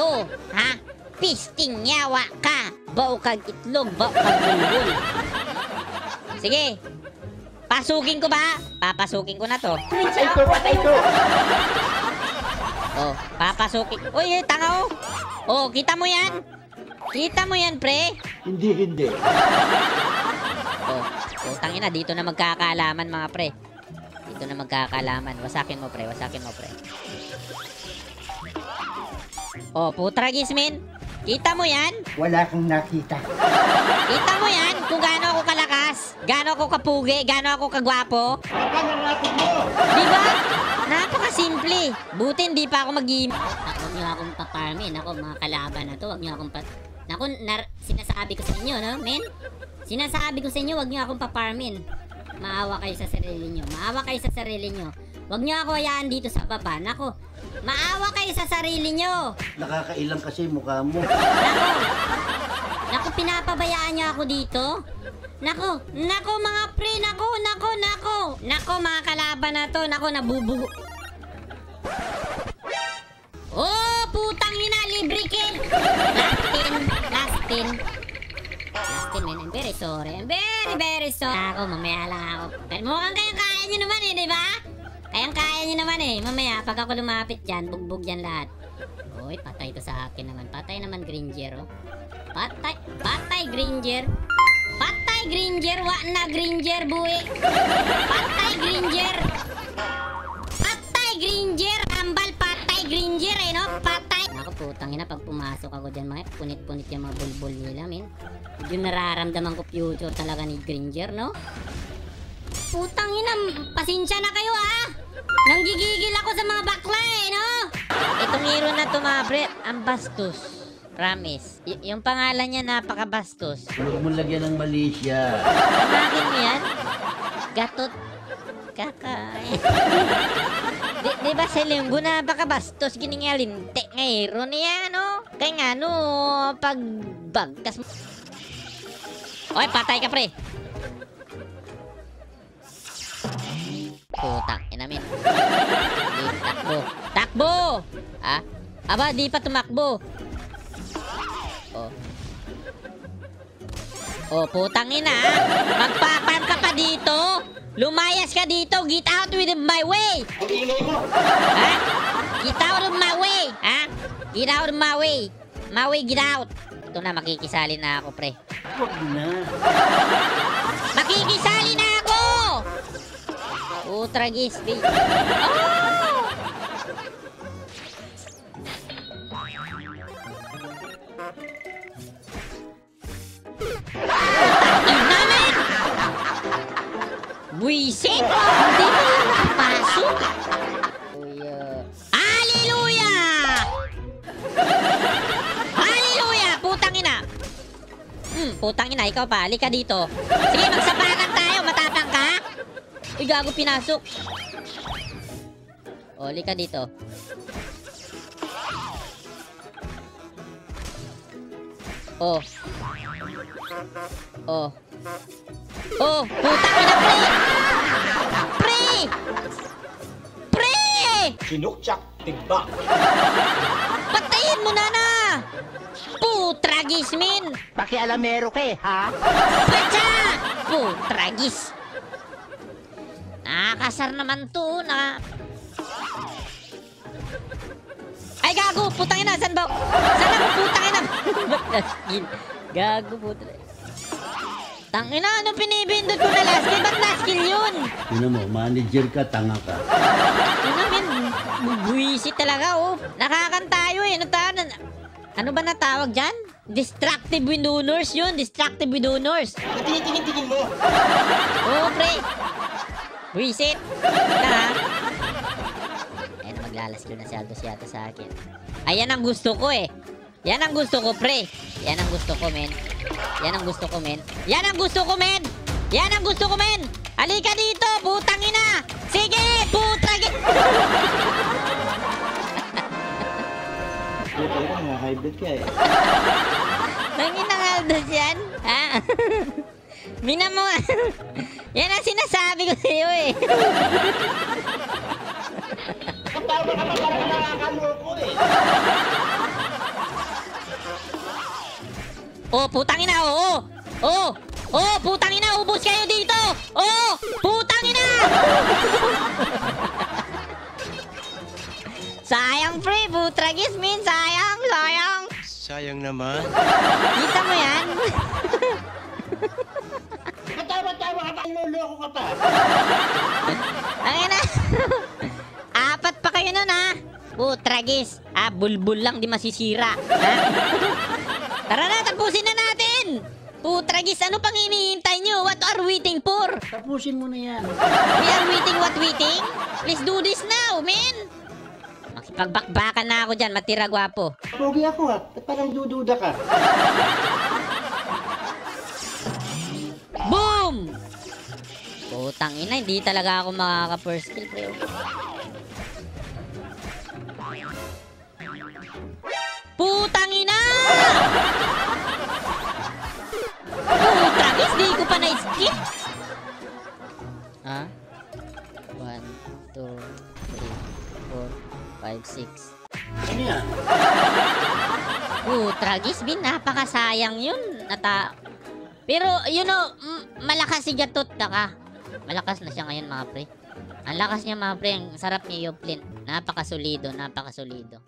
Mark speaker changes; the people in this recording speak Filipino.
Speaker 1: To, ha? Pisting yawa ka. Baw kag itlog, baw kag bulbul. Sige. Pasukin ko ba? Papasukin ko na to.
Speaker 2: Patay to, patay to.
Speaker 1: Oh, papasukin. Uy, eh, tanga oh. Oh, kita mo yan? Kita mo yan, pre?
Speaker 2: Hindi, hindi.
Speaker 1: Oh, utang ina, dito na magkakaalaman mga pre. Dito na magkakaalaman. Wasakin mo, pre. Wasakin mo, pre. Oh, putragis, min. Kita mo yan?
Speaker 2: Wala kang nakita.
Speaker 1: Kita mo yan? Kung gaano ako kalakas, gaano ako kapugi, gaano ako kagwapo.
Speaker 2: Papangarapin mo!
Speaker 1: Di ba? Napakasimple. Buti hindi pa ako mag Huwag niyo akong paparmin. Ako, mga kalaban na to. Huwag niyo akong pa... Naku, nar- sinasabi ko sa inyo, no, men? Sinasabi ko sa inyo, huwag niyo akong paparmin. Maawa kayo sa sarili niyo. Maawa kayo sa sarili niyo. Huwag niyo ako hayaan dito sa baba. Naku, maawa kayo sa sarili niyo.
Speaker 2: Nakakailang kasi mukha mo.
Speaker 1: Nako! Nako, pinapabayaan niyo ako dito? Nako, nako mga pre, nako, nako, nako. Nako mga kalaban na to, nako nabubugo. Oh, putang ina, libre kill. Last tin, last tin. Last tin, man. I'm very sorry. I'm very, very sorry. Ako, mamaya lang ako. Pero mukhang kayang kaya nyo naman eh, di ba? Nyo naman eh. Mamaya, pag ako lumapit dyan, bugbog yan lahat. Uy, patay to sa akin naman. Patay naman Granger, oh. Patay, patay Granger. Patay Granger, wa na Granger, buwi. Patay Granger. Patay Granger, ambal patay Granger, eh, no? Patay. Ako, putang ina, pag pumasok ako dyan, mga punit-punit yung mga bulbul nila, min. Yung nararamdaman ko future talaga ni Granger, no? Putang ina, pasensya na kayo, ah! Nanggigigil ako sa mga bakla, eh, no? Itong hero na to, mga pre, ang bastos. Promise. Y- yung pangalan niya napakabastos.
Speaker 2: Huwag mo lagyan ng Malaysia.
Speaker 1: Tawagin mo yan? Gatot. Kakain. di, di ba sa linggo na baka bastos giningalinte ngayon niya, no? Kaya nga, no, pag bagkas mo. Oy, patay ka, pre. Putang, inamin. Di, takbo. Takbo! Ah? Aba, di pa tumakbo. Oh. Oh, putang ina. ah. Magpapan ka pa dito. Lumayas ka dito. Get out with my way. Ha? Get out of my way. Ha? Get out of my way. My way, get out. Ito na, makikisali na ako, pre.
Speaker 2: Huwag na.
Speaker 1: Utragis, babe. Oh! Inamin! Buisit! Hindi mo! Kuya. Hallelujah! Hallelujah! Putang ina! Hmm, putang ina, ikaw pa. Halika dito. Sige, ka? Uy, gago pinasok. O, halika dito. Oh. Oh. Oh, putang ina, pre! Pre! Pre!
Speaker 2: Sinukchak, tigba.
Speaker 1: Patayin mo na na! Putragis, min!
Speaker 2: Pakialamero ka eh, ha?
Speaker 1: Pacha! Putragis! Nakakasar naman to, na... Ay, gago! Putang ina! Saan ba? Saan ako? Putang ina! Gago, putang Tangina, anong pinipindot ko na last kill? Ba't last kill yun?
Speaker 2: Yun mo, manager ka, tanga ka.
Speaker 1: Ano men, buwisit talaga oh. Nakakantayo eh. Ano, ta- na- ano ba natawag dyan? Destructive with honors yun. Destructive with honors.
Speaker 2: Tingin-tingin-tingin mo!
Speaker 1: Oo, pre. Buwisit. Ito ha. Ayun, maglalas ko na si Aldos yata sa akin. Ayan ang gusto ko eh. Yan ang gusto ko, pre. Yan ang gusto ko, men. Yan ang gusto ko, men. Yan ang gusto ko, men. Yan ang gusto ko, men. Halika dito, putang ina. Sige, putang ina.
Speaker 2: Mga hybrid ka eh.
Speaker 1: Nangin ng Aldos yan? Ha? Mina mo. yan ang sinasabi ko sa'yo eh.
Speaker 2: Kapal ka pa parang nakakaloko eh.
Speaker 1: Oh, putang ina, oo. Oh, oh, putang ina, ubos kayo dito. Oh, putang ina. sayang pre, putragis min, sayang, sayang.
Speaker 3: Sayang naman.
Speaker 1: Kita mo yan?
Speaker 2: Katawa-tawa ka pa.
Speaker 1: Ang ina. Apat pa kayo nun ha. Putragis. Ah, bulbul lang di masisira. Ha? Tara na, tapusin na natin. Putragis, ano pang hinihintay nyo? What are waiting for?
Speaker 2: Tapusin mo na yan.
Speaker 1: We are waiting what waiting? Let's do this now, man! Makipagbakbakan na ako dyan, matira gwapo.
Speaker 2: Pogi ako ha. Parang dududa ka.
Speaker 1: Putang ina, hindi talaga ako makaka-first kill, pre. Putang ina! Putang is, di ko pa na-skip. Ha? 1, 2, 3, 4, 5, 6.
Speaker 2: Ano yan?
Speaker 1: Putragis, bin, napakasayang yun. Nata... Pero, you know, malakas si Gatot ka. Malakas na siya ngayon, mga pre. Ang lakas niya, mga pre. Ang sarap niya i-oplin. Napakasulido, napakasulido.